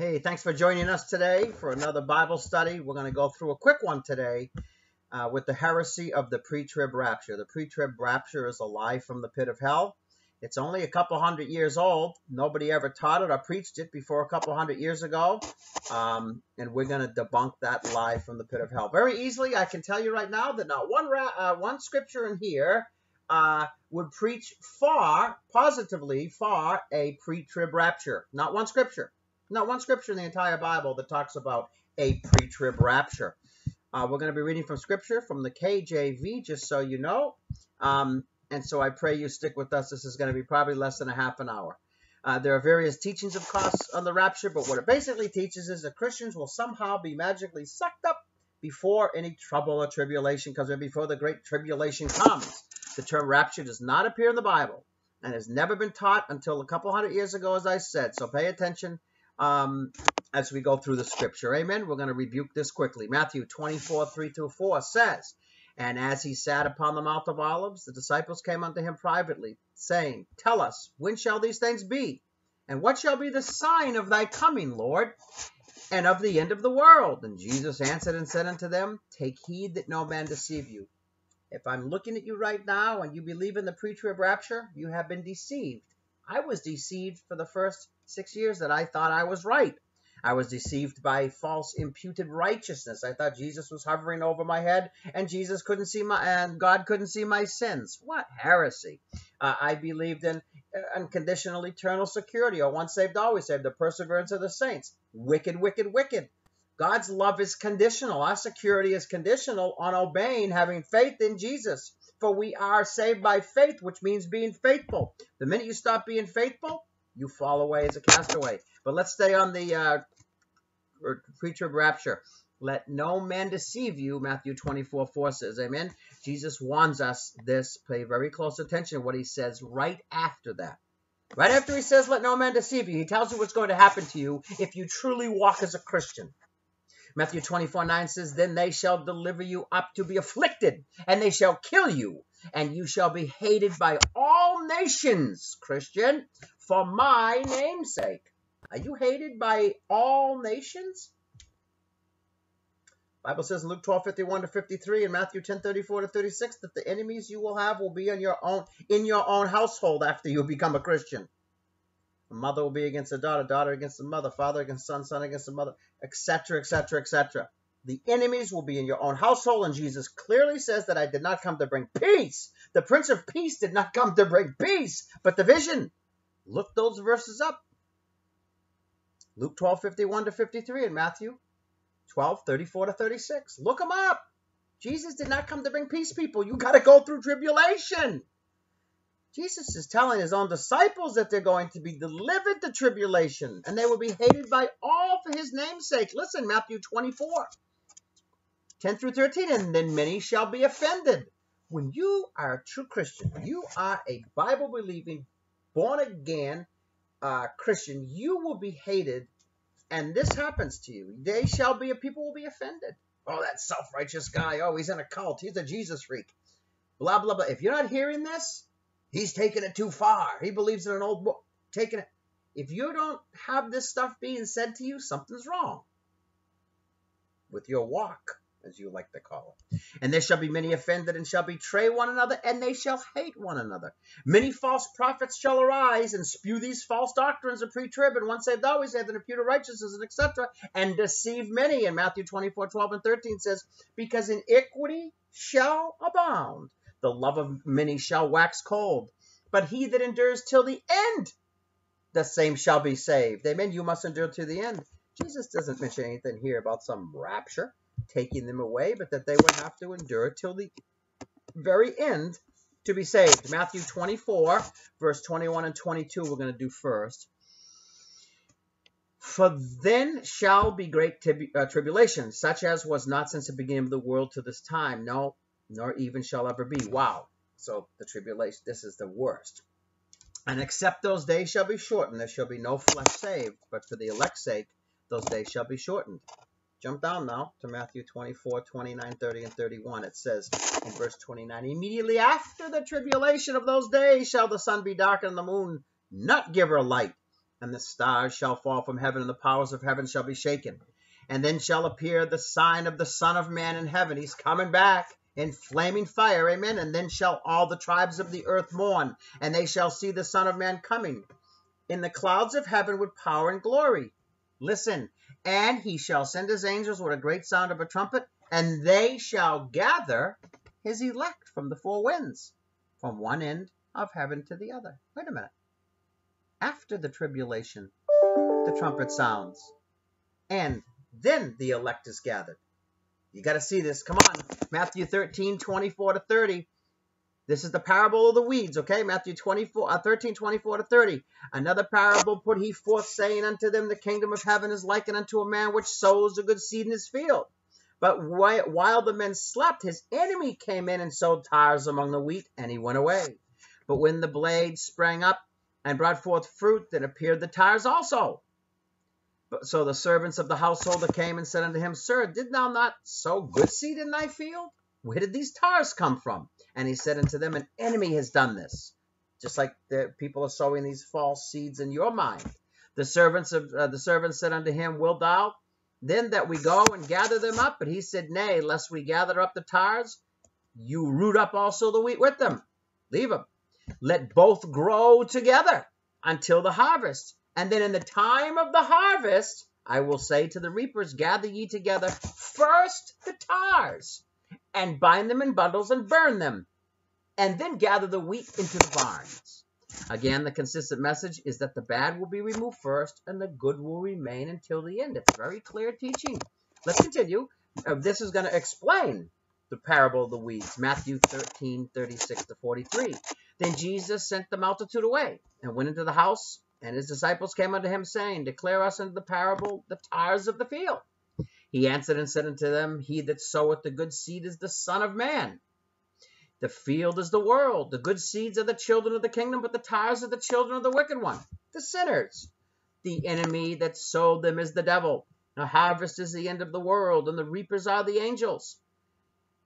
Hey, thanks for joining us today for another Bible study. We're going to go through a quick one today uh, with the heresy of the pre trib rapture. The pre trib rapture is a lie from the pit of hell. It's only a couple hundred years old. Nobody ever taught it or preached it before a couple hundred years ago. Um, and we're going to debunk that lie from the pit of hell. Very easily, I can tell you right now that not one, ra- uh, one scripture in here uh, would preach far, positively, far a pre trib rapture. Not one scripture. Not one scripture in the entire Bible that talks about a pre trib rapture. Uh, we're going to be reading from scripture from the KJV, just so you know. Um, and so I pray you stick with us. This is going to be probably less than a half an hour. Uh, there are various teachings, of course, on the rapture, but what it basically teaches is that Christians will somehow be magically sucked up before any trouble or tribulation comes in, before the great tribulation comes. The term rapture does not appear in the Bible and has never been taught until a couple hundred years ago, as I said. So pay attention um, as we go through the scripture. Amen. We're going to rebuke this quickly. Matthew 24, 3 through 4 says, And as he sat upon the Mount of Olives, the disciples came unto him privately, saying, Tell us, when shall these things be? And what shall be the sign of thy coming, Lord? And of the end of the world? And Jesus answered and said unto them, Take heed that no man deceive you. If I'm looking at you right now and you believe in the pre-trib rapture, you have been deceived. I was deceived for the first six years that I thought I was right. I was deceived by false imputed righteousness. I thought Jesus was hovering over my head and Jesus couldn't see my and God couldn't see my sins. What heresy! Uh, I believed in unconditional eternal security, or once saved, always saved, the perseverance of the saints. Wicked, wicked, wicked. God's love is conditional. Our security is conditional on obeying, having faith in Jesus. For we are saved by faith, which means being faithful. The minute you stop being faithful, you fall away as a castaway. But let's stay on the uh, pre-trib rapture. Let no man deceive you, Matthew 24, 4 says. Amen. Jesus warns us this. Pay very close attention to what he says right after that. Right after he says, let no man deceive you, he tells you what's going to happen to you if you truly walk as a Christian. Matthew 24, 9 says, Then they shall deliver you up to be afflicted, and they shall kill you, and you shall be hated by all nations, Christian, for my name's sake. Are you hated by all nations? Bible says in Luke 12, 51 to 53 and Matthew 10, 34 to 36 that the enemies you will have will be in your own in your own household after you become a Christian. A mother will be against a daughter, daughter against the mother, father against son, son against the mother, etc., etc., etc. The enemies will be in your own household, and Jesus clearly says that I did not come to bring peace. The Prince of Peace did not come to bring peace, but division. Look those verses up. Luke 12, 51 to 53 and Matthew 12, 34 to 36. Look them up. Jesus did not come to bring peace, people. You got to go through tribulation. Jesus is telling his own disciples that they're going to be delivered to tribulation and they will be hated by all for his name's sake. Listen, Matthew 24, 10 through 13. And then many shall be offended. When you are a true Christian, you are a Bible believing, born again uh, Christian, you will be hated. And this happens to you. They shall be, people will be offended. Oh, that self righteous guy. Oh, he's in a cult. He's a Jesus freak. Blah, blah, blah. If you're not hearing this, He's taking it too far. He believes in an old book. Taking it. If you don't have this stuff being said to you, something's wrong with your walk, as you like to call it. And there shall be many offended and shall betray one another, and they shall hate one another. Many false prophets shall arise and spew these false doctrines of pre-trib, and once saved, always saved, and impute righteousness, and etc., and deceive many. And Matthew 24, 12, and 13 says, Because iniquity shall abound the love of many shall wax cold. But he that endures till the end, the same shall be saved. Amen. You must endure to the end. Jesus doesn't mention anything here about some rapture taking them away, but that they would have to endure till the very end to be saved. Matthew 24, verse 21 and 22, we're going to do first. For then shall be great uh, tribulation, such as was not since the beginning of the world to this time. No, nor even shall ever be. Wow. So the tribulation, this is the worst. And except those days shall be shortened, there shall be no flesh saved, but for the elect's sake, those days shall be shortened. Jump down now to Matthew 24, 29, 30, and 31. It says in verse 29, Immediately after the tribulation of those days shall the sun be darkened and the moon not give her light, and the stars shall fall from heaven, and the powers of heaven shall be shaken. And then shall appear the sign of the Son of Man in heaven. He's coming back in flaming fire, amen. And then shall all the tribes of the earth mourn, and they shall see the Son of Man coming in the clouds of heaven with power and glory. Listen, and he shall send his angels with a great sound of a trumpet, and they shall gather his elect from the four winds, from one end of heaven to the other. Wait a minute. After the tribulation, the trumpet sounds, and then the elect is gathered. You got to see this. Come on. Matthew 13, 24 to 30. This is the parable of the weeds, okay? Matthew 24, uh, 13, 24 to 30. Another parable put he forth, saying unto them, The kingdom of heaven is likened unto a man which sows a good seed in his field. But while the men slept, his enemy came in and sowed tares among the wheat, and he went away. But when the blade sprang up and brought forth fruit, then appeared the tares also. So the servants of the householder came and said unto him, Sir, did thou not sow good seed in thy field? Where did these tares come from? And he said unto them, An enemy has done this. Just like the people are sowing these false seeds in your mind. The servants of uh, the servants said unto him, Wilt thou then that we go and gather them up? But he said, Nay, lest we gather up the tares, you root up also the wheat with them. Leave them. Let both grow together until the harvest. And then in the time of the harvest, I will say to the reapers, Gather ye together first the tares, and bind them in bundles and burn them, and then gather the wheat into the barns. Again, the consistent message is that the bad will be removed first and the good will remain until the end. It's very clear teaching. Let's continue. Uh, this is going to explain the parable of the weeds, Matthew 13, 36 to 43. Then Jesus sent the multitude away and went into the house and his disciples came unto him, saying, Declare us unto the parable the tares of the field. He answered and said unto them, He that soweth the good seed is the Son of Man. The field is the world. The good seeds are the children of the kingdom, but the tares are the children of the wicked one, the sinners. The enemy that sowed them is the devil. The harvest is the end of the world, and the reapers are the angels.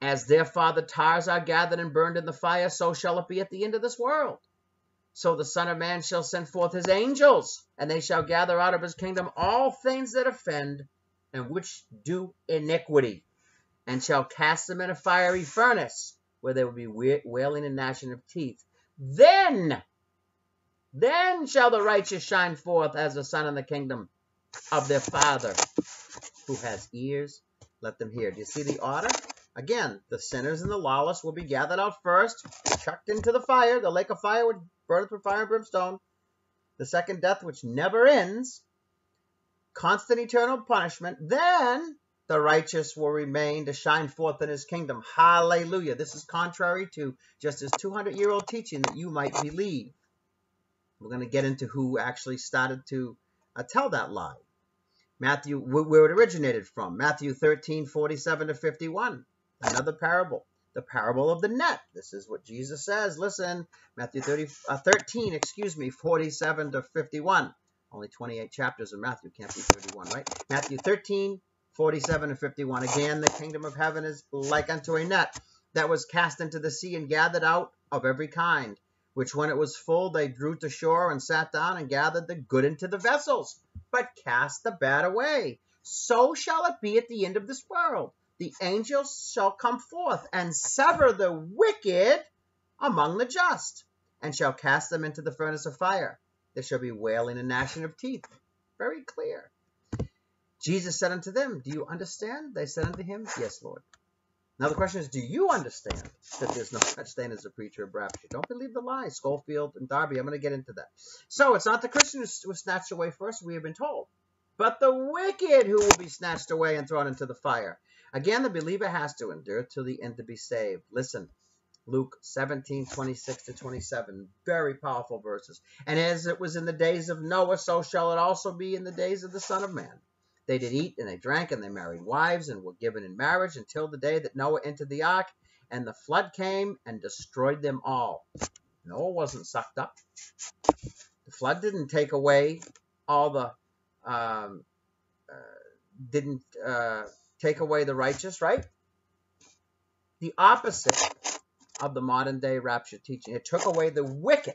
As therefore the tares are gathered and burned in the fire, so shall it be at the end of this world. So the Son of Man shall send forth his angels, and they shall gather out of his kingdom all things that offend and which do iniquity, and shall cast them in a fiery furnace, where there will be wailing and gnashing of teeth. Then, then shall the righteous shine forth as the sun in the kingdom of their Father. Who has ears, let them hear. Do you see the order? Again, the sinners and the lawless will be gathered out first, chucked into the fire, the lake of fire would burneth with fire and brimstone, the second death which never ends, constant eternal punishment, then the righteous will remain to shine forth in his kingdom. Hallelujah. This is contrary to just his 200 year old teaching that you might believe. We're going to get into who actually started to uh, tell that lie. Matthew, where it originated from. Matthew 13, 47 to 51. Another parable the parable of the net. This is what Jesus says. Listen, Matthew 30, uh, 13, excuse me, 47 to 51. Only 28 chapters in Matthew, can't be 31, right? Matthew 13, 47 and 51. Again, the kingdom of heaven is like unto a net that was cast into the sea and gathered out of every kind, which when it was full, they drew to shore and sat down and gathered the good into the vessels, but cast the bad away. So shall it be at the end of this world the angels shall come forth and sever the wicked among the just, and shall cast them into the furnace of fire. There shall be wailing and gnashing of teeth. Very clear. Jesus said unto them, Do you understand? They said unto him, Yes, Lord. Now the question is, do you understand that there's no such thing as a pre-trib rapture? Don't believe the lies. Scofield and Darby, I'm going to get into that. So it's not the Christians who were snatched away first, we have been told, but the wicked who will be snatched away and thrown into the fire. Again, the believer has to endure till the end to be saved. Listen, Luke 17, 26 to 27. Very powerful verses. And as it was in the days of Noah, so shall it also be in the days of the Son of Man. They did eat and they drank and they married wives and were given in marriage until the day that Noah entered the ark and the flood came and destroyed them all. Noah wasn't sucked up. The flood didn't take away all the, um, uh, didn't uh, take away the righteous, right? The opposite of the modern day rapture teaching. It took away the wicked.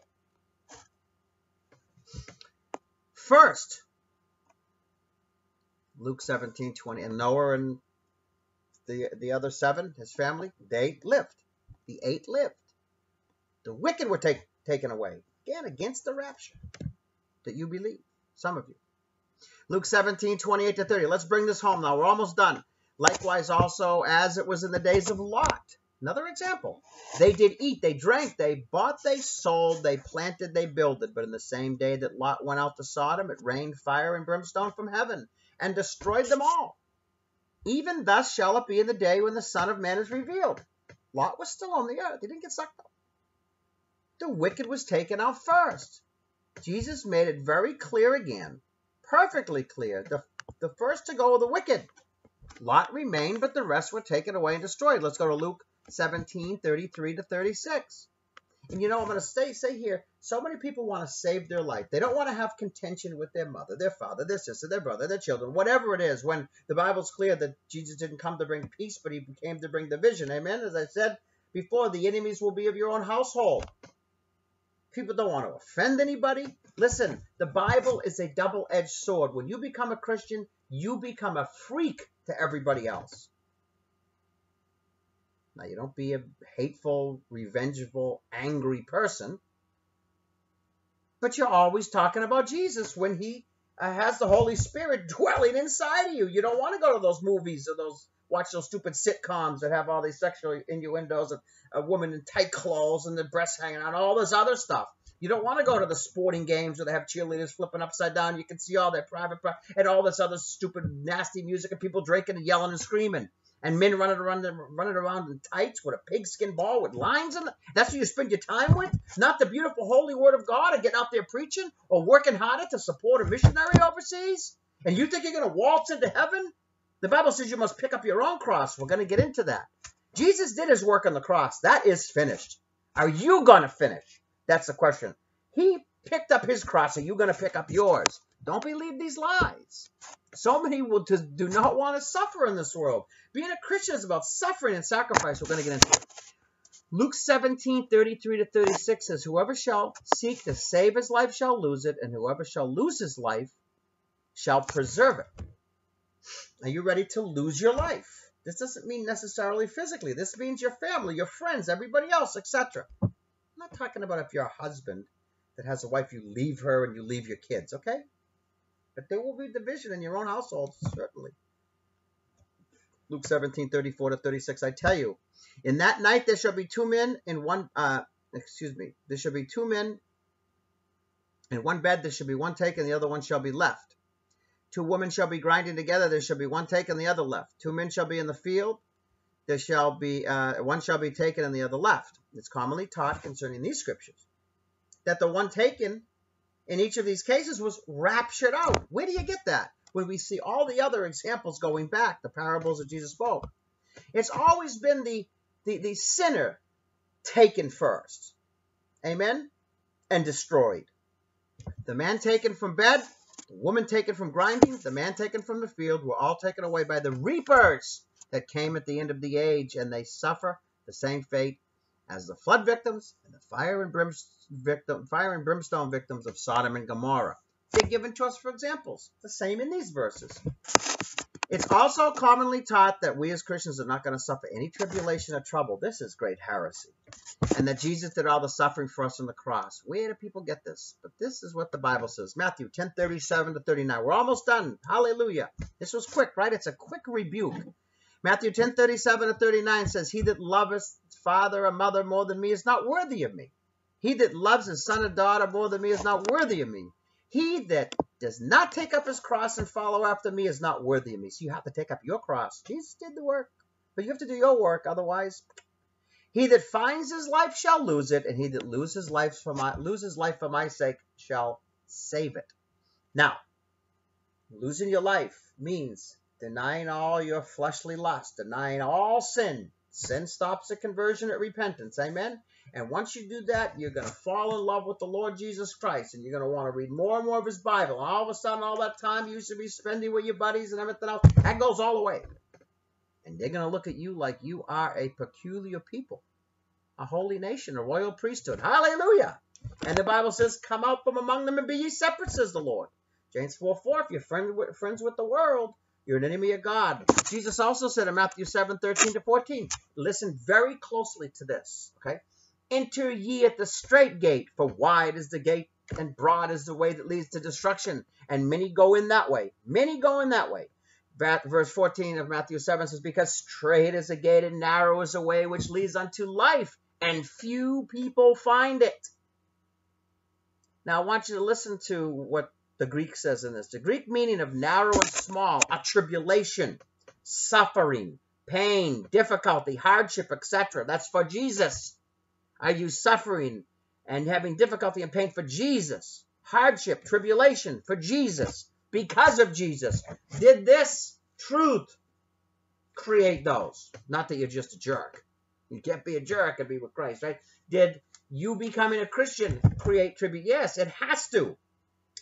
first. Luke 17, 20. And Noah and the, the other seven, his family, they lived. The eight lived. The wicked were take, taken away. Again, against the rapture that you believe. Some of you. Luke 17, 28 to 30. Let's bring this home now. We're almost done. Likewise, also, as it was in the days of Lot. Another example. They did eat, they drank, they bought, they sold, they planted, they builded. But in the same day that Lot went out to Sodom, it rained fire and brimstone from heaven and destroyed them all. Even thus shall it be in the day when the Son of Man is revealed. Lot was still on the earth. He didn't get sucked up. The wicked was taken out first. Jesus made it very clear again, perfectly clear. The, the first to go were the wicked. Lot remained, but the rest were taken away and destroyed. Let's go to Luke 17, 33 to 36. And you know, I'm going to say, say here, so many people want to save their life. They don't want to have contention with their mother, their father, their sister, their brother, their children, whatever it is, when the Bible's clear that Jesus didn't come to bring peace, but he came to bring division. Amen? As I said before, the enemies will be of your own household. People don't want to offend anybody. Listen, the Bible is a double edged sword. When you become a Christian, you become a freak to everybody else. Now, you don't be a hateful, revengeful, angry person, but you're always talking about Jesus when he uh, has the Holy Spirit dwelling inside of you. You don't want to go to those movies or those watch those stupid sitcoms that have all these sexual innuendos of a woman in tight clothes and the breasts hanging out, all this other stuff. You don't want to go to the sporting games where they have cheerleaders flipping upside down. You can see all their private and all this other stupid, nasty music and people drinking and yelling and screaming and men running around running around in tights with a pigskin ball with lines in it. That's what you spend your time with, not the beautiful holy word of God and getting out there preaching or working harder to support a missionary overseas. And you think you're going to waltz into heaven? The Bible says you must pick up your own cross. We're going to get into that. Jesus did his work on the cross. That is finished. Are you going to finish? That's the question. He picked up his cross. Are you going to pick up yours? Don't believe these lies. So many will just do not want to suffer in this world. Being a Christian is about suffering and sacrifice. We're going to get into it. Luke 17, 33 to 36 says, Whoever shall seek to save his life shall lose it, and whoever shall lose his life shall preserve it. Are you ready to lose your life? This doesn't mean necessarily physically. This means your family, your friends, everybody else, etc. I'm not talking about if you're a husband that has a wife, you leave her and you leave your kids, okay? But there will be division in your own household, certainly. Luke 17, 34 to 36, I tell you, in that night there shall be two men in one, uh, excuse me, there shall be two men in one bed, there shall be one taken, the other one shall be left. Two women shall be grinding together, there shall be one taken, the other left. Two men shall be in the field, there shall be, uh, one shall be taken and the other left. It's commonly taught concerning these scriptures that the one taken in each of these cases was raptured out. Where do you get that? When we see all the other examples going back, the parables that Jesus spoke. It's always been the, the, the sinner taken first. Amen? And destroyed. The man taken from bed, the woman taken from grinding, the man taken from the field were all taken away by the reapers that came at the end of the age, and they suffer the same fate as the flood victims and the fire and brimstone victim, fire and brimstone victims of Sodom and Gomorrah. They're given to us for examples. The same in these verses. It's also commonly taught that we as Christians are not going to suffer any tribulation or trouble. This is great heresy. And that Jesus did all the suffering for us on the cross. Where do people get this? But this is what the Bible says. Matthew 10, 37 to 39. We're almost done. Hallelujah. This was quick, right? It's a quick rebuke. Matthew 10, 37 to 39 says, He that loveth father or mother more than me is not worthy of me. He that loves his son or daughter more than me is not worthy of me. He that does not take up his cross and follow after me is not worthy of me. So you have to take up your cross. Jesus did the work, but you have to do your work. Otherwise, he that finds his life shall lose it, and he that loses life for my loses life for my sake shall save it. Now, losing your life means denying all your fleshly lusts, denying all sin. Sin stops at conversion at repentance. Amen. And once you do that, you're going to fall in love with the Lord Jesus Christ. And you're going to want to read more and more of his Bible. All of a sudden, all that time you used to be spending with your buddies and everything else, that goes all away. And they're going to look at you like you are a peculiar people, a holy nation, a royal priesthood. Hallelujah. And the Bible says, Come out from among them and be ye separate, says the Lord. James 4 4, if you're friend with, friends with the world, you're an enemy of God. Jesus also said in Matthew 7 13 to 14, listen very closely to this, okay? Enter ye at the straight gate, for wide is the gate and broad is the way that leads to destruction, and many go in that way. Many go in that way. Verse 14 of Matthew 7 says, Because straight is the gate and narrow is the way which leads unto life, and few people find it. Now, I want you to listen to what the Greek says in this. The Greek meaning of narrow and small a tribulation, suffering, pain, difficulty, hardship, etc. That's for Jesus. Are you suffering and having difficulty and pain for Jesus? Hardship, tribulation for Jesus, because of Jesus. Did this truth create those? Not that you're just a jerk. You can't be a jerk and be with Christ, right? Did you becoming a Christian create tribute? Yes, it has to.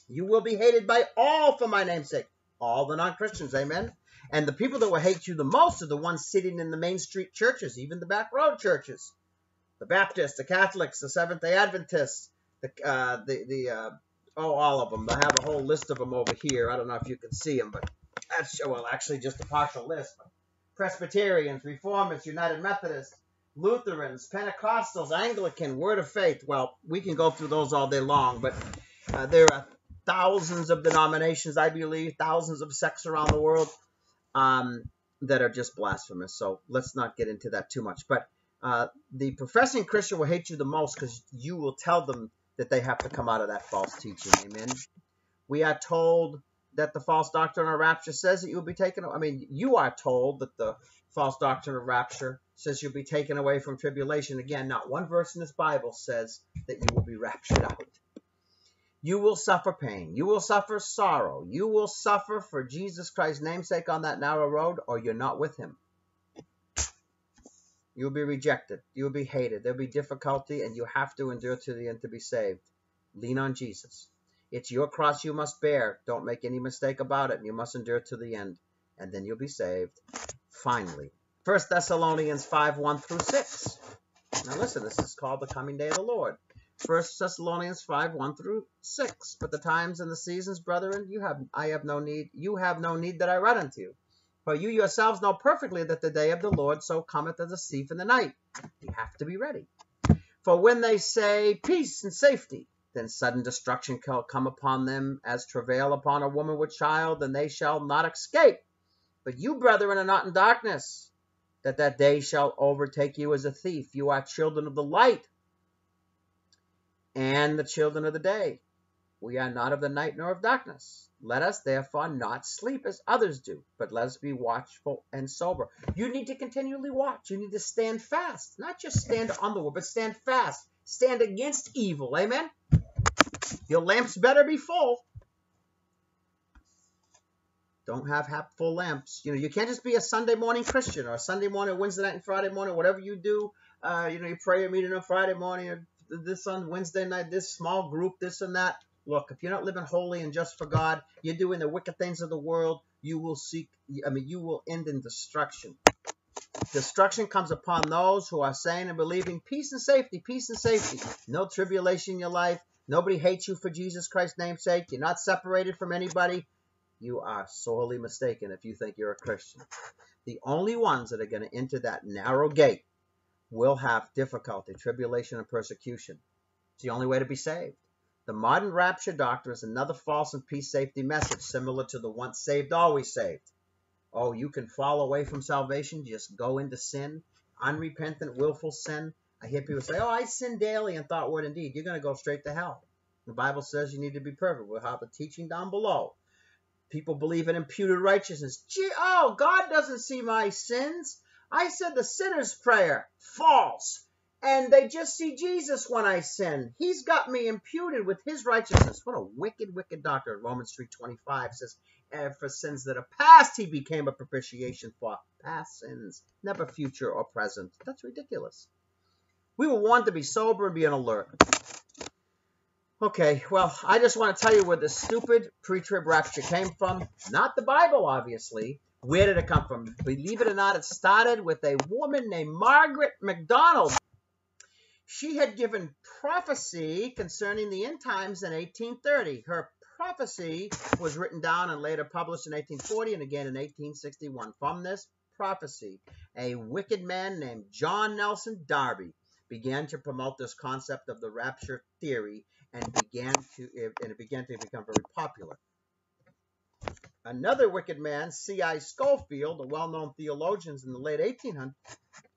You will be hated by all for my name's sake. All the non Christians, amen? And the people that will hate you the most are the ones sitting in the main street churches, even the back road churches. The Baptists, the Catholics, the Seventh day Adventists, the, uh, the, the uh, oh, all of them. I have a whole list of them over here. I don't know if you can see them, but that's, well, actually just a partial list. Presbyterians, Reformers, United Methodists, Lutherans, Pentecostals, Anglican, Word of Faith. Well, we can go through those all day long, but uh, there are thousands of denominations, I believe, thousands of sects around the world um, that are just blasphemous. So let's not get into that too much. But uh, the professing Christian will hate you the most because you will tell them that they have to come out of that false teaching. Amen. We are told that the false doctrine of rapture says that you will be taken. I mean, you are told that the false doctrine of rapture says you'll be taken away from tribulation. Again, not one verse in this Bible says that you will be raptured out. You will suffer pain. You will suffer sorrow. You will suffer for Jesus Christ's namesake on that narrow road, or you're not with him. You'll be rejected. You'll be hated. There'll be difficulty, and you have to endure to the end to be saved. Lean on Jesus. It's your cross you must bear. Don't make any mistake about it. You must endure to the end, and then you'll be saved. Finally, 1 Thessalonians 5 1 through 6. Now, listen, this is called the coming day of the Lord. First Thessalonians 5, 1 through 6. But the times and the seasons, brethren, you have I have no need, you have no need that I write unto you. For you yourselves know perfectly that the day of the Lord so cometh as a thief in the night. You have to be ready. For when they say peace and safety, then sudden destruction shall come upon them as travail upon a woman with child, and they shall not escape. But you, brethren, are not in darkness, that that day shall overtake you as a thief. You are children of the light and the children of the day. We are not of the night nor of darkness. Let us therefore not sleep as others do, but let us be watchful and sober. You need to continually watch. You need to stand fast. Not just stand on the word, but stand fast. Stand against evil. Amen? Your lamps better be full. Don't have half full lamps. You know, you can't just be a Sunday morning Christian or a Sunday morning, Wednesday night, and Friday morning, whatever you do. Uh, you know, you pray a meeting on Friday morning or this on Wednesday night, this small group, this and that. Look, if you're not living holy and just for God, you're doing the wicked things of the world, you will seek, I mean, you will end in destruction. Destruction comes upon those who are saying and believing peace and safety, peace and safety. No tribulation in your life. Nobody hates you for Jesus Christ's namesake. You're not separated from anybody. You are sorely mistaken if you think you're a Christian. The only ones that are going to enter that narrow gate will have difficulty, tribulation, and persecution. It's the only way to be saved. The modern rapture doctrine is another false and peace safety message, similar to the once saved, always saved. Oh, you can fall away from salvation, just go into sin, unrepentant, willful sin. I hear people say, Oh, I sin daily and thought, word, and deed. You're going to go straight to hell. The Bible says you need to be perfect. We'll have a teaching down below. People believe in imputed righteousness. Gee, oh, God doesn't see my sins. I said the sinner's prayer. False. And they just see Jesus when I sin. He's got me imputed with his righteousness. What a wicked, wicked doctor. Romans 3.25 says, and for sins that are past, he became a propitiation for past sins, never future or present. That's ridiculous. We will want to be sober and be on alert. Okay, well, I just want to tell you where this stupid pre-trib rapture came from. Not the Bible, obviously. Where did it come from? Believe it or not, it started with a woman named Margaret MacDonald. She had given prophecy concerning the end times in 1830. Her prophecy was written down and later published in 1840 and again in 1861. From this prophecy, a wicked man named John Nelson Darby began to promote this concept of the rapture theory and began to and it began to become very popular. Another wicked man, C.I. Scofield, a well-known theologian in the late 1800s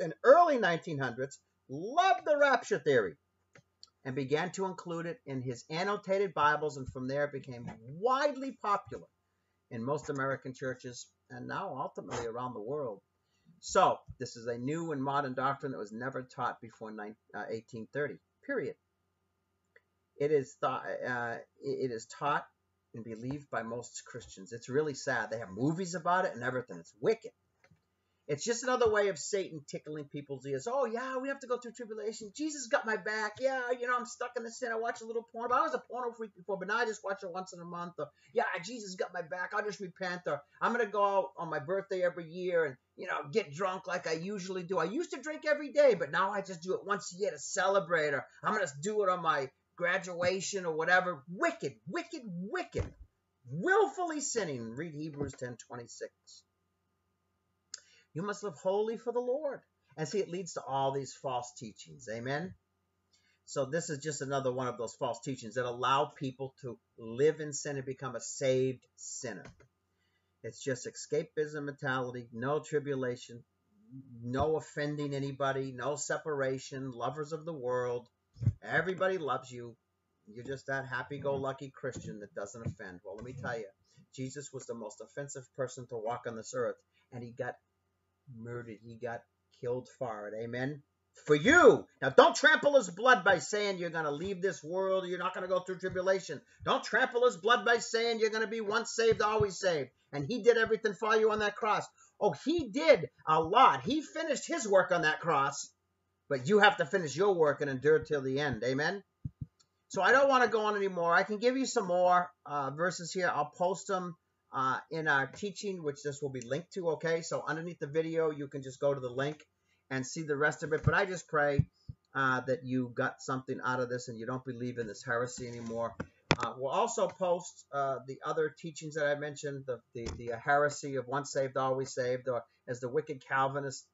and early 1900s, loved the rapture theory and began to include it in his annotated Bibles, and from there it became widely popular in most American churches and now ultimately around the world. So, this is a new and modern doctrine that was never taught before 1830. Uh, period. It is thought. Uh, it is taught and believed by most Christians. It's really sad. They have movies about it and everything. It's wicked. It's just another way of Satan tickling people's ears. Oh, yeah, we have to go through tribulation. Jesus got my back. Yeah, you know, I'm stuck in the sin. I watch a little porn. But I was a porno freak before, but now I just watch it once in a month. Or, yeah, Jesus got my back. I'll just repent. Or I'm going to go out on my birthday every year and, you know, get drunk like I usually do. I used to drink every day, but now I just do it once a year to celebrate. Or I'm going to do it on my graduation or whatever. Wicked, wicked, wicked. Willfully sinning. Read Hebrews 10 26. You must live holy for the Lord. And see, it leads to all these false teachings. Amen? So this is just another one of those false teachings that allow people to live in sin and become a saved sinner. It's just escapism mentality, no tribulation, no offending anybody, no separation, lovers of the world. Everybody loves you. You're just that happy-go-lucky Christian that doesn't offend. Well, let me tell you, Jesus was the most offensive person to walk on this earth, and he got murdered. He got killed for it. Amen. For you. Now, don't trample his blood by saying you're going to leave this world. You're not going to go through tribulation. Don't trample his blood by saying you're going to be once saved, always saved. And he did everything for you on that cross. Oh, he did a lot. He finished his work on that cross. But you have to finish your work and endure till the end. Amen. So I don't want to go on anymore. I can give you some more uh, verses here. I'll post them uh, in our teaching, which this will be linked to, okay? So underneath the video, you can just go to the link and see the rest of it. But I just pray uh, that you got something out of this and you don't believe in this heresy anymore. Uh, we'll also post uh, the other teachings that I mentioned, the, the, the heresy of once saved, always saved, or as the wicked Calvinists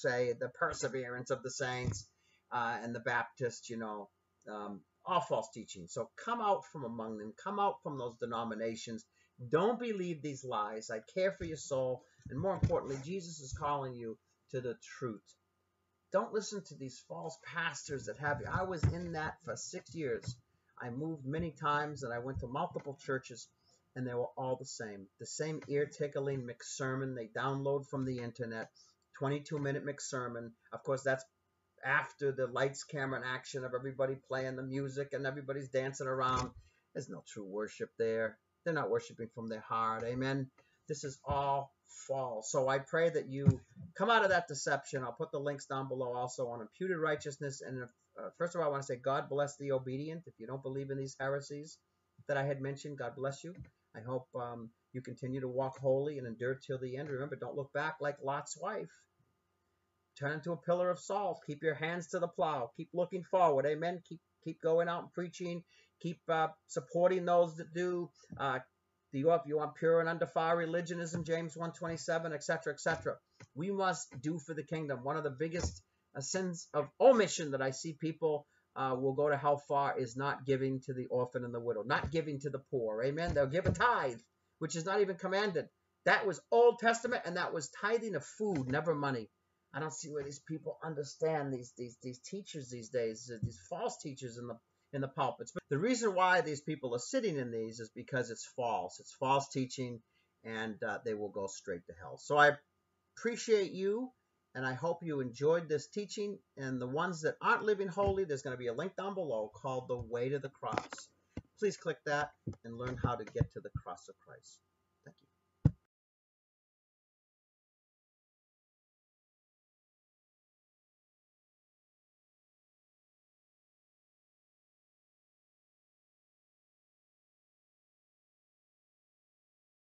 say, the perseverance of the saints, uh, and the Baptists, you know, um, all false teaching. So come out from among them, come out from those denominations, don't believe these lies. I care for your soul. And more importantly, Jesus is calling you to the truth. Don't listen to these false pastors that have you. I was in that for six years. I moved many times and I went to multiple churches and they were all the same. The same ear tickling mixed sermon they download from the internet. 22 minute mixed sermon. Of course, that's after the lights, camera, and action of everybody playing the music and everybody's dancing around. There's no true worship there. They're not worshiping from their heart. Amen. This is all false. So I pray that you come out of that deception. I'll put the links down below also on imputed righteousness. And if, uh, first of all, I want to say, God bless the obedient. If you don't believe in these heresies that I had mentioned, God bless you. I hope um, you continue to walk holy and endure till the end. Remember, don't look back like Lot's wife. Turn into a pillar of salt. Keep your hands to the plow. Keep looking forward. Amen. Keep keep going out and preaching. Keep uh, supporting those that do. Uh, you want, you want pure and undefiled religionism, James 127, etc., etc. We must do for the kingdom. One of the biggest uh, sins of omission that I see people uh, will go to hell for is not giving to the orphan and the widow, not giving to the poor. Amen. They'll give a tithe, which is not even commanded. That was Old Testament, and that was tithing of food, never money. I don't see where these people understand these these these teachers these days, these false teachers in the in the pulpits. But the reason why these people are sitting in these is because it's false. It's false teaching, and uh, they will go straight to hell. So I appreciate you, and I hope you enjoyed this teaching. And the ones that aren't living holy, there's going to be a link down below called The Way to the Cross. Please click that and learn how to get to the cross of Christ.